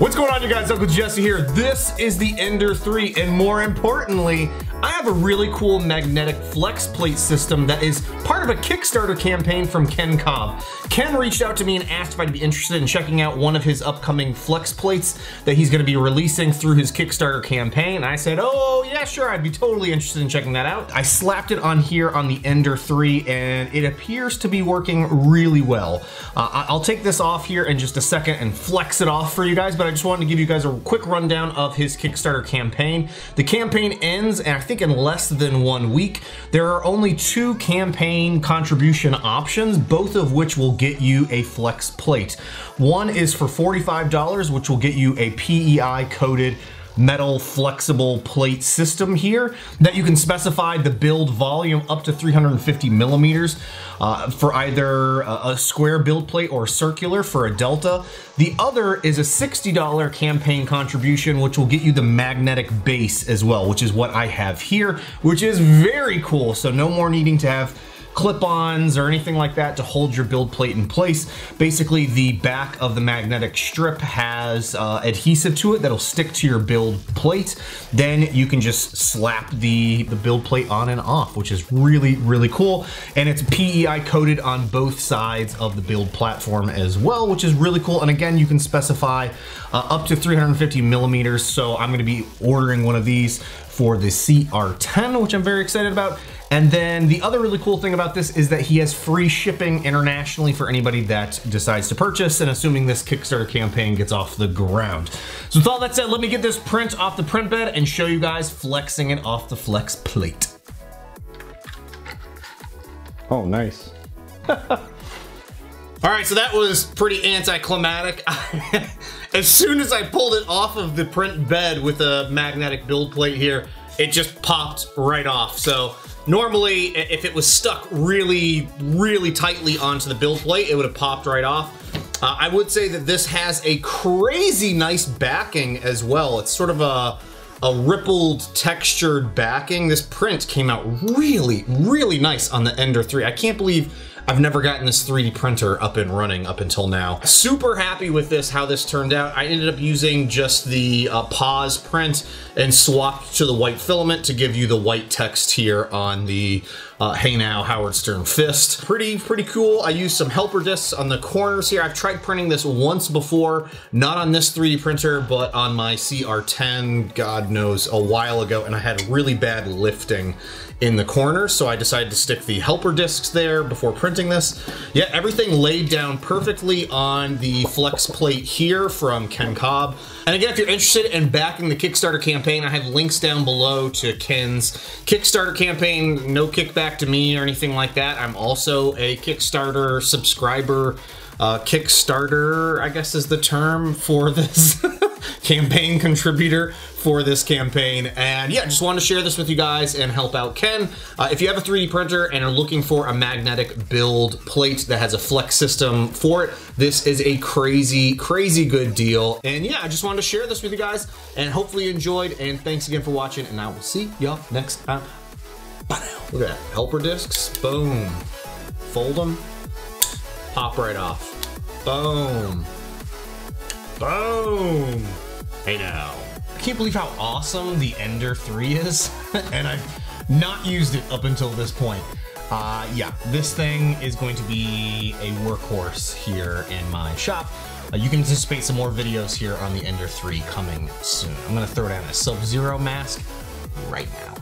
What's going on you guys, Uncle Jessy here. This is the Ender 3 and more importantly, I have a really cool magnetic flex plate system that is part of a Kickstarter campaign from Ken Cobb. Ken reached out to me and asked if I'd be interested in checking out one of his upcoming flex plates that he's gonna be releasing through his Kickstarter campaign. I said, oh yeah, sure, I'd be totally interested in checking that out. I slapped it on here on the Ender 3 and it appears to be working really well. Uh, I'll take this off here in just a second and flex it off for you guys, but I just wanted to give you guys a quick rundown of his Kickstarter campaign. The campaign ends, and I think in less than one week. There are only two campaign contribution options, both of which will get you a flex plate. One is for $45, which will get you a PEI coated metal flexible plate system here that you can specify the build volume up to 350 millimeters uh, for either a, a square build plate or circular for a delta. The other is a $60 campaign contribution which will get you the magnetic base as well, which is what I have here, which is very cool. So no more needing to have clip-ons or anything like that to hold your build plate in place. Basically, the back of the magnetic strip has uh, adhesive to it that'll stick to your build plate. Then you can just slap the, the build plate on and off, which is really, really cool. And it's PEI coated on both sides of the build platform as well, which is really cool. And again, you can specify uh, up to 350 millimeters. So I'm gonna be ordering one of these for the CR10, which I'm very excited about. And then the other really cool thing about this is that he has free shipping internationally for anybody that decides to purchase and assuming this Kickstarter campaign gets off the ground. So with all that said, let me get this print off the print bed and show you guys flexing it off the flex plate. Oh, nice. All right, so that was pretty anticlimactic. as soon as I pulled it off of the print bed with a magnetic build plate here, it just popped right off. So Normally, if it was stuck really, really tightly onto the build plate, it would have popped right off. Uh, I would say that this has a crazy nice backing as well. It's sort of a, a rippled textured backing. This print came out really, really nice on the Ender 3. I can't believe I've never gotten this 3D printer up and running up until now. Super happy with this, how this turned out. I ended up using just the uh, pause print and swapped to the white filament to give you the white text here on the uh, Hey Now Howard Stern Fist. Pretty, pretty cool. I used some helper discs on the corners here. I've tried printing this once before, not on this 3D printer, but on my CR10, God knows, a while ago, and I had really bad lifting in the corner, so I decided to stick the helper discs there before printing this. Yeah, everything laid down perfectly on the flex plate here from Ken Cobb. And again, if you're interested in backing the Kickstarter campaign, I have links down below to Ken's Kickstarter campaign. No kickback to me or anything like that. I'm also a Kickstarter subscriber. Uh, Kickstarter, I guess is the term for this campaign contributor for this campaign. And yeah, just wanted to share this with you guys and help out Ken. Uh, if you have a 3D printer and are looking for a magnetic build plate that has a flex system for it, this is a crazy, crazy good deal. And yeah, I just wanted to share this with you guys and hopefully you enjoyed. And thanks again for watching and I will see y'all next time. Look at that, helper discs, boom. Fold them, pop right off. Boom. Boom. Hey now. I can't believe how awesome the Ender 3 is, and I've not used it up until this point. Uh, yeah, this thing is going to be a workhorse here in my shop. Uh, you can anticipate some more videos here on the Ender 3 coming soon. I'm gonna throw down a Sub-Zero mask right now.